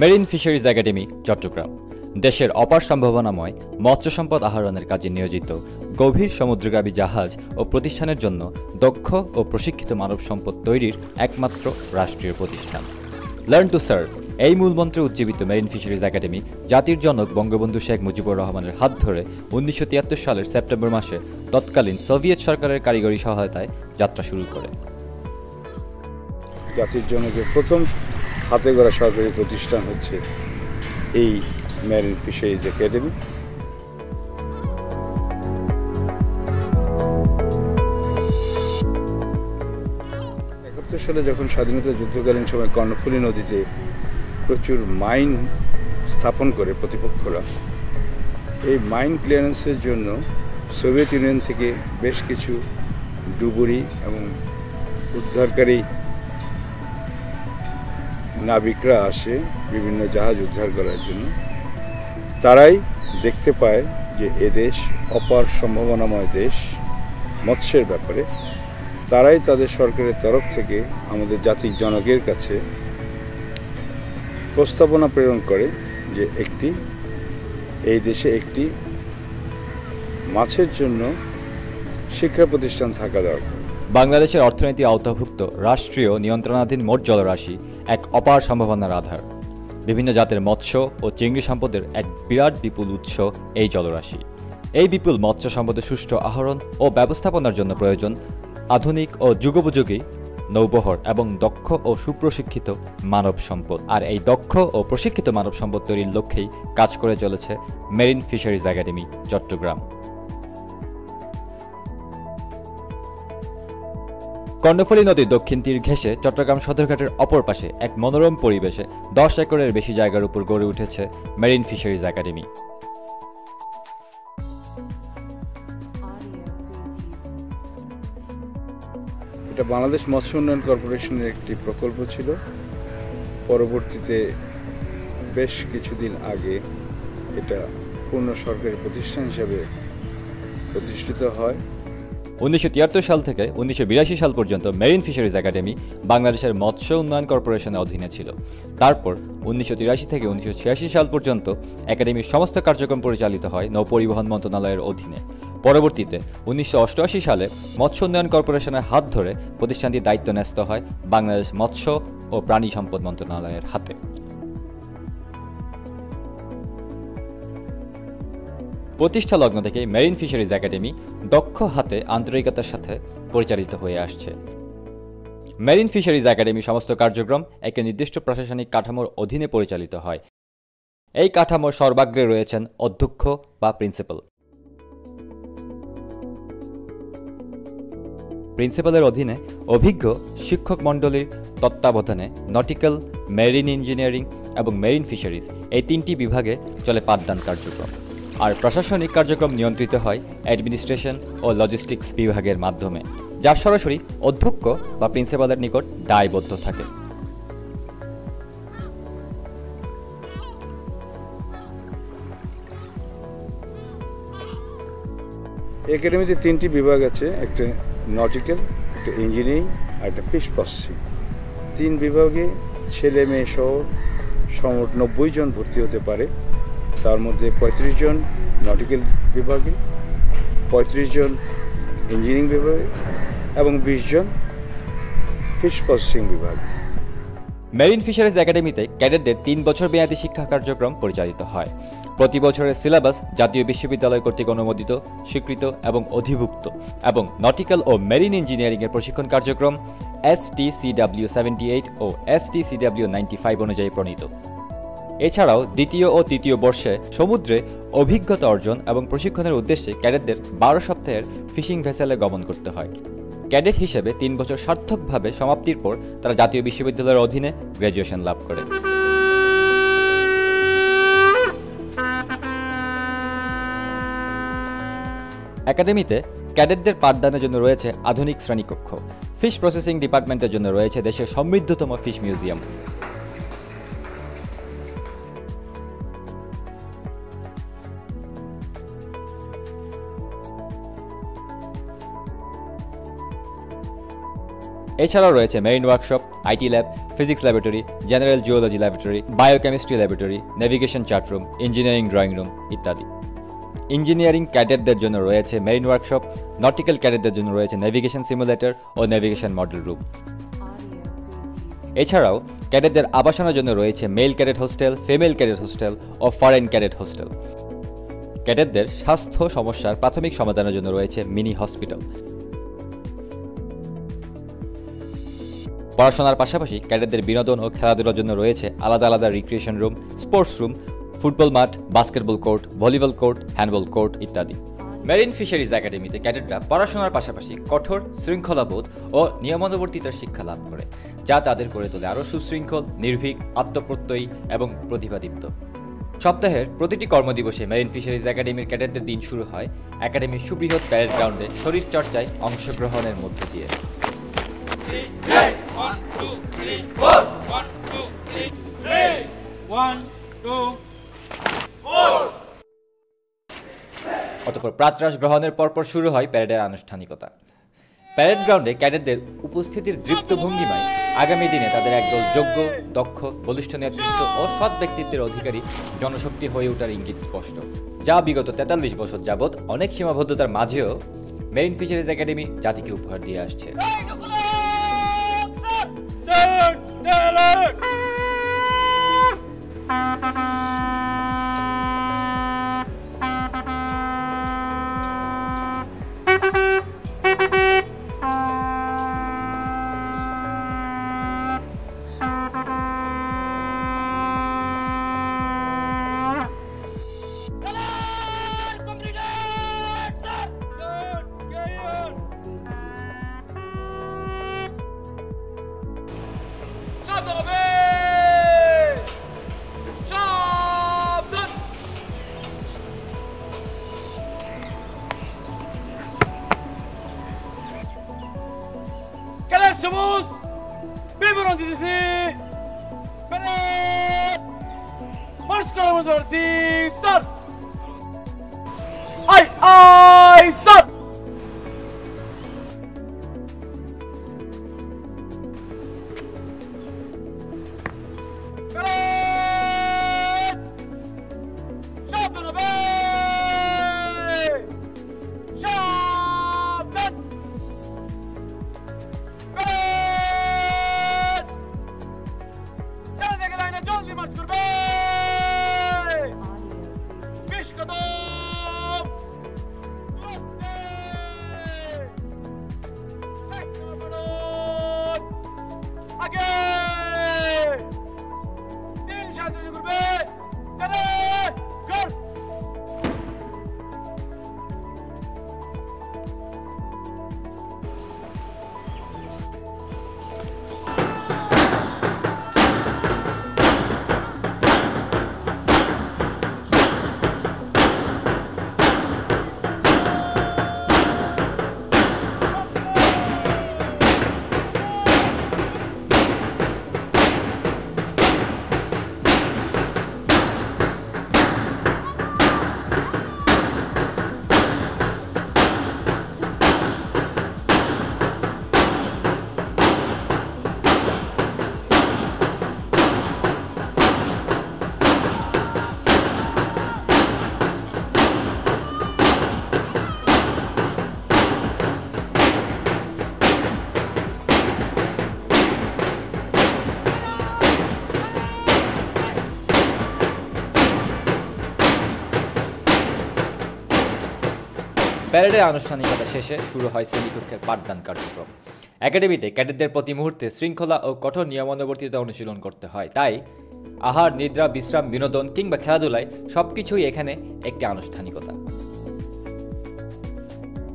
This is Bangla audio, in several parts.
Marine fisheries academy, Chittagong. দেশের অপার সম্ভাবনাময় মৎস্য সম্পদ আহরণের কাজে নিয়োজিত গভীর সমুদ্রগামী জাহাজ ও প্রতিষ্ঠানের জন্য দক্ষ ও প্রশিক্ষিত মানব সম্পদ তৈরির একমাত্র রাষ্ট্রীয় প্রতিষ্ঠান। লার্ন টু সার্ভ এই মূলমন্ত্রে উজ্জীবিত মেরিন ফিশারিজ একাডেমি জাতির জনক বঙ্গবন্ধু শেখ মুজিবুর রহমানের হাত ধরে উনিশশো তিয়াত্তর সালের সেপ্টেম্বর মাসে তৎকালীন সোভিয়েত সরকারের কারিগরি সহায়তায় যাত্রা শুরু করে। জাতির জনকের প্রথম হাতে গড়া সরকারি প্রতিষ্ঠান হচ্ছে এই ম্যারিন ফিশারিজ একাডেমি একাত্তর সালে যখন স্বাধীনতা যুদ্ধকালীন সময় কর্ণফুলী নদীতে প্রচুর মাইন স্থাপন করে প্রতিপক্ষরা, এই মাইন ক্লিয়ারেন্সের জন্য সোভিয়েত ইউনিয়ন থেকে বেশ কিছু ডুবুরি এবং উদ্ধারকারী নাবিকরা আসে বিভিন্ন জাহাজ উদ্ধার করার জন্য। তারাই দেখতে পায় যে এদেশ অপার সম্ভাবনাময় দেশ, মৎস্যের ব্যাপারে। তারাই তাদের সরকারের তরফ থেকে আমাদের জাতির জনকের কাছে প্রস্তাবনা প্রেরণ করে যে একটি, এই দেশে একটি মাছের জন্য শিক্ষা প্রতিষ্ঠান থাকা দরকার। বাংলাদেশের অর্থনীতি আওতাভুক্ত রাষ্ট্রীয় নিয়ন্ত্রণাধীন মোট জলরাশি এক অপার সম্ভাবনার আধার। বিভিন্ন জাতের মৎস্য ও চিংড়ি সম্পদের এক বিরাট বিপুল উৎস এই জলরাশি। এই বিপুল মৎস্য সম্পদের সুষ্ঠু আহরণ ও ব্যবস্থাপনার জন্য প্রয়োজন আধুনিক ও যুগোপযোগী নৌবহর এবং দক্ষ ও সুপ্রশিক্ষিত মানব সম্পদ। আর এই দক্ষ ও প্রশিক্ষিত মানব সম্পদ তৈরির লক্ষ্যেই কাজ করে চলেছে marine fisheries academy, Chattogram. Karnaphuli নদীর দক্ষিণ তীর ঘেঁষে চট্টগ্রাম সদরঘাটের অপর পাশে এক মনোরম পরিবেশে দশ একরের বেশি জায়গার উপর গড়ে উঠেছে মেরিন ফিশারিজ একাডেমি। এটা বাংলাদেশ মৎস্য উন্নয়ন কর্পোরেশনের একটি প্রকল্প ছিল। পরবর্তীতে বেশ কিছুদিন আগে এটা পূর্ণ সরকারি প্রতিষ্ঠান হিসাবে প্রতিষ্ঠিত হয়। উনিশশো তিয়াত্তর সাল থেকে উনিশশো বিরাশি সাল পর্যন্ত মেরিন ফিশারিজ একাডেমি বাংলাদেশের মৎস্য উন্নয়ন কর্পোরেশনের অধীনে ছিল। তারপর উনিশশো তিরাশি থেকে উনিশশো ছিয়াশি সাল পর্যন্ত একাডেমির সমস্ত কার্যক্রম পরিচালিত হয় নৌপরিবহন মন্ত্রণালয়ের অধীনে। পরবর্তীতে উনিশশো অষ্টআশি সালে মৎস্য উন্নয়ন কর্পোরেশনের হাত ধরে প্রতিষ্ঠানটির দায়িত্ব ন্যস্ত হয় বাংলাদেশ মৎস্য ও প্রাণী সম্পদ মন্ত্রণালয়ের হাতে। প্রতিষ্ঠা লগ্ন থেকে মেরিন ফিশারিজ একাডেমি দক্ষ হাতে আন্তরিকতার সাথে পরিচালিত হয়ে আসছে। মেরিন ফিশারিজ একাডেমি সমস্ত কার্যক্রম একটি নির্দিষ্ট প্রশাসনিক কাঠামোর অধীনে পরিচালিত হয়। এই কাঠামোর সর্বাগ্রে রয়েছেন অধ্যক্ষ বা প্রিন্সিপাল। প্রিন্সিপালের অধীনে অভিজ্ঞ শিক্ষক মণ্ডলীর তত্ত্বাবধানে নটিক্যাল, মেরিন ইঞ্জিনিয়ারিং এবং মেরিন ফিশারিজ এই তিনটি বিভাগে চলে পাঠদান কার্যক্রম। আর প্রশাসনিক কার্যক্রম নিয়ন্ত্রিত হয় অ্যাডমিনিস্ট্রেশন ও লজিস্টিক্স বিভাগের মাধ্যমে যা সরাসরি অধ্যক্ষ বা প্রিন্সিপালের নিকট দায়বদ্ধ থাকে। একাডেমিতে তিনটি বিভাগ আছে, একটা নটিক্যাল, একটা ইঞ্জিনিয়ারিং, আর একটা ফিশ প্রসেসিং। তিন বিভাগে ছেলে মেয়ে সহ নব্বই জন ভর্তি হতে পারে। তার মধ্যে পঁয়ত্রিশ জন নটিক্যাল বিভাগে, পঁয়ত্রিশ জন ইঞ্জিনিয়ারিং বিভাগে এবং বিশ জন ফিশ প্রসেসিং বিভাগে। মেরিন ফিশারিজ একাডেমিতে ক্যাডেটদের তিন বছর মেয়াদী শিক্ষা কার্যক্রম পরিচালিত হয়। প্রতি বছরের সিলেবাস জাতীয় বিশ্ববিদ্যালয় কর্তৃক অনুমোদিত, স্বীকৃত এবং অধিভুক্ত এবং নটিক্যাল ও মেরিন ইঞ্জিনিয়ারিংয়ের প্রশিক্ষণ কার্যক্রম S T C W seventy eight ও S T C W ninety five অনুযায়ী প্রণীত। এছাড়াও দ্বিতীয় ও তৃতীয় বর্ষে সমুদ্রে অভিজ্ঞতা অর্জন এবং প্রশিক্ষণের উদ্দেশ্যে ক্যাডেটদের বারো সপ্তাহের ফিশিং ভেসেলে গমন করতে হয়। ক্যাডেট হিসেবে তিন বছর সার্থকভাবে সমাপ্তির পর তারা জাতীয় বিশ্ববিদ্যালয়ের অধীনে গ্র্যাজুয়েশন লাভ করে। একাডেমিতে ক্যাডেটদের পাঠদানের জন্য রয়েছে আধুনিক শ্রেণীকক্ষ। ফিশ প্রসেসিং ডিপার্টমেন্টের জন্য রয়েছে দেশের সমৃদ্ধতম ফিশ মিউজিয়াম। এছাড়াও রয়েছে marine workshop IT lab physics laboratory general geology laboratory biochemistry laboratory navigation chart room engineering drawing room ইত্যাদি। ইঞ্জিনিয়ারিং ক্যাডেটদের জন্য রয়েছে মেরিন ওয়ার্কশপ নটিক্যাল ক্যাডেটদের জন্য রয়েছে নেভিগেশন সিমুলেটর ও নেভিগেশন মডেল রুম এছাড়াও ক্যাডেটদের আবাসনের জন্য রয়েছে male cadet hostel female cadet hostel ও ফরেন ক্যাডেট হোস্টেল ক্যাডেটদের স্বাস্থ্য সমস্যার প্রাথমিক সমাধানের জন্য রয়েছে মিনি হসপিটাল পড়াশোনার পাশাপাশি ক্যাডেটদের বিনোদন ও খেলাধুলার জন্য রয়েছে আলাদা আলাদা recreation room sports room football মাঠ basketball court volleyball court handball court ইত্যাদি। মেরিন ফিশারিজ একাডেমিতে ক্যাডেটরা পড়াশোনার পাশাপাশি কঠোর, শৃঙ্খলাবোধ ও নিয়মানুবর্তিতার শিক্ষা লাভ করে, যা তাদের করে তোলে আরও সুশৃঙ্খল, নির্ভীক, আত্মপ্রত্যয়ী এবং প্রতিভাদীপ্ত। সপ্তাহের প্রতিটি কর্মদিবসে মেরিন ফিশারিজ একাডেমির ক্যাডেটদের দিন শুরু হয় একাডেমির সুবৃহৎ প্যারেড গ্রাউন্ডে শরীরচর্চায় অংশগ্রহণের মধ্য দিয়ে। অতপর প্রাতরাশ গ্রহণের পরপর শুরু হয় প্যারেডের আনুষ্ঠানিকতা। প্যারেড গ্রাউন্ডে ক্যাডেটদের উপস্থিতির দৃপ্ত ভঙ্গিমায় আগামী দিনে তাদের একদল যোগ্য, দক্ষ, বলিষ্ঠ নেতৃত্ব ও সৎ ব্যক্তিত্বের অধিকারী জনশক্তি হয়ে ওঠার ইঙ্গিত স্পষ্ট। যা বিগত তেতাল্লিশ বছর যাবৎ অনেক সীমাবদ্ধতার মাঝেও মেরিন ফিশারিজ একাডেমি জাতিকে উপহার দিয়ে আসছে। Sơn Đà Lạt somos Vibrante CC ¡Vale! ¡Vamos con el mundo ¡Ay, ay, start! প্যারেডের আনুষ্ঠানিকতা শেষে শুরু হয় শ্রেণীকক্ষের পাঠদান কার্যক্রম। একাডেমিতে ক্যাডেটদের প্রতি মুহূর্তে শৃঙ্খলা ও কঠোর নিয়মানুবর্তিতা অনুশীলন করতে হয়। তাই আহার, নিদ্রা, বিশ্রাম, বিনোদন কিংবা খেলাধুলায় সবকিছুই এখানে একটি আনুষ্ঠানিকতা।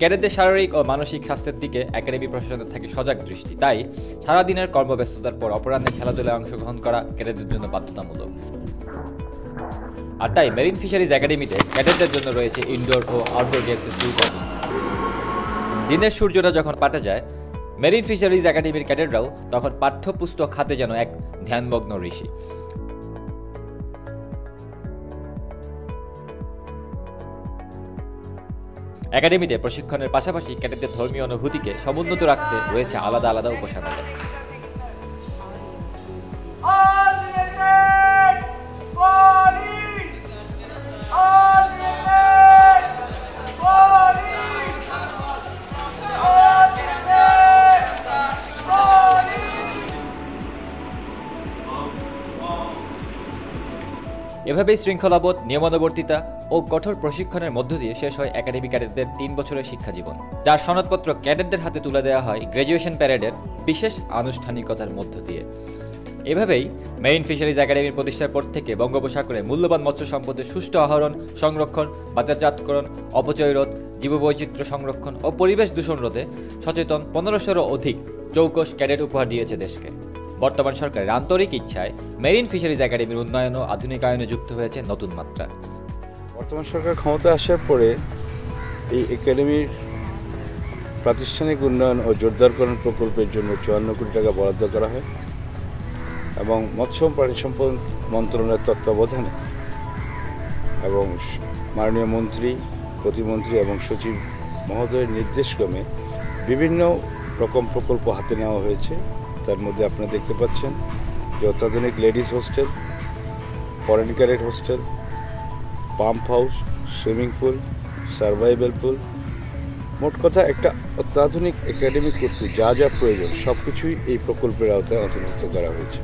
ক্যাডেটদের শারীরিক ও মানসিক স্বাস্থ্যের দিকে একাডেমি প্রশাসনের থাকে সজাগ দৃষ্টি। তাই সারাদিনের কর্মব্যস্ততার পর অপরাহ্নে খেলাধুলায় অংশগ্রহণ করা ক্যাডেটদের জন্য বাধ্যতামূলক। আর তাই মেরিন ফিশারিজ একাডেমিতে ক্যাডেটদের জন্য রয়েছে ইনডোর ও আউটডোর গেমসের অবস্থা দিনের সূর্যটা যখন পাটে যায়, মেরিন ফিশারিজ একাডেমির ক্যাডেটরাও তখন পাঠ্যপুস্তক খাতে যেন এক ধ্যানমগ্ন ঋষি। একাডেমিতে প্রশিক্ষণের পাশাপাশি ক্যাডেটদের ধর্মীয় অনুভূতিকে সমুন্নত রাখতে রয়েছে আলাদা আলাদা উপাসনালয় এভাবেই শৃঙ্খলাবোধ, নিয়মানুবর্তিতা ও কঠোর প্রশিক্ষণের মধ্য দিয়ে শেষ হয় একাডেমি ক্যাডেটদের তিন বছরের শিক্ষা জীবন, যার সনদপত্র ক্যাডেটদের হাতে তুলে দেওয়া হয় গ্র্যাজুয়েশন প্যারেডের বিশেষ আনুষ্ঠানিকতার মধ্য দিয়ে। এভাবেই মেরিন ফিশারিজ একাডেমির প্রতিষ্ঠার পর থেকে বঙ্গোপসাগরে মূল্যবান মৎস্য সম্পদের সুষ্ঠু আহরণ, সংরক্ষণ, বাজারজাতকরণ অপচয় রোধ জীববৈচিত্র্য সংরক্ষণ ও পরিবেশ দূষণ রোধে সচেতন পনেরোশোরও অধিক চৌকস ক্যাডেট উপহার দিয়েছে দেশকে। বর্তমান সরকারের আন্তরিক ইচ্ছায় মেরিন ফিশারিজ একাডেমির উন্নয়ন ও আধুনিকায়নে যুক্ত হয়েছে নতুন মাত্রা। বর্তমান সরকার ক্ষমতা আসার পরে এই একাডেমির প্রাতিষ্ঠানিক উন্নয়ন ও জোরদারকরণ প্রকল্পের জন্য চুয়ান্ন কোটি টাকা বরাদ্দ করা হয় এবং মৎস্য প্রাণী সম্পদ মন্ত্রণালয়ের তত্ত্বাবধানে এবং মাননীয় মন্ত্রী, প্রতিমন্ত্রী এবং সচিব মহোদয়ের নির্দেশক্রমে বিভিন্ন রকম প্রকল্প হাতে নেওয়া হয়েছে। তার মধ্যে আপনারা দেখতে পাচ্ছেন যে অত্যাধুনিক ladies hostel foreign cadet hostel pump house swimming pool survival pool মোট কথা একটা অত্যাধুনিক একাডেমি করতে যা যা প্রয়োজন সব কিছুই এই প্রকল্পের আওতায় অন্তর্ভুক্ত করা হয়েছে।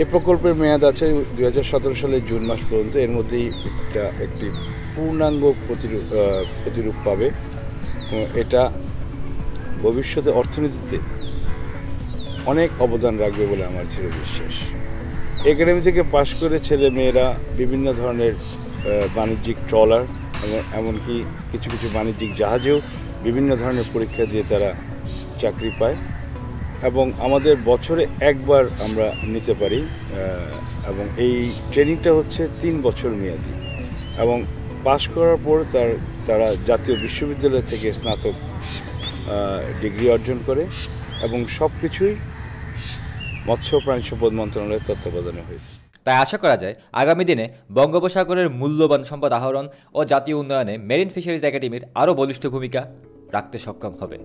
এই প্রকল্পের মেয়াদ আছে দু হাজার সতেরো সালের জুন মাস পর্যন্ত। এর মধ্যেই একটা, একটি পূর্ণাঙ্গ প্রতিরূপ প্রতিরূপ পাবে। এটা ভবিষ্যতে অর্থনীতিতে অনেক অবদান রাখবে বলে আমার ছিল বিশ্বাস একাডেমি থেকে পাশ করে ছেলে মেয়েরা বিভিন্ন ধরনের বাণিজ্যিক ট্রলার এবং এমনকি কিছু কিছু বাণিজ্যিক জাহাজেও বিভিন্ন ধরনের পরীক্ষা দিয়ে তারা চাকরি পায় এবং আমাদের বছরে একবার আমরা নিতে পারি এবং এই ট্রেনিংটা হচ্ছে তিন বছর মেয়াদি এবং পাশ করার পর তার, তারা জাতীয় বিশ্ববিদ্যালয় থেকে স্নাতক ডিগ্রি অর্জন করে এবং সব কিছুই মৎস্য প্রাণী সম্পদ মন্ত্রণালয়ের তত্ত্বাবধানে হয়েছে। তাই আশা করা যায়, আগামী দিনে বঙ্গোপসাগরের মূল্যবান সম্পদ আহরণ ও জাতীয় উন্নয়নে মেরিন ফিশারিজ একাডেমির আরও বলিষ্ঠ ভূমিকা রাখতে সক্ষম হবে।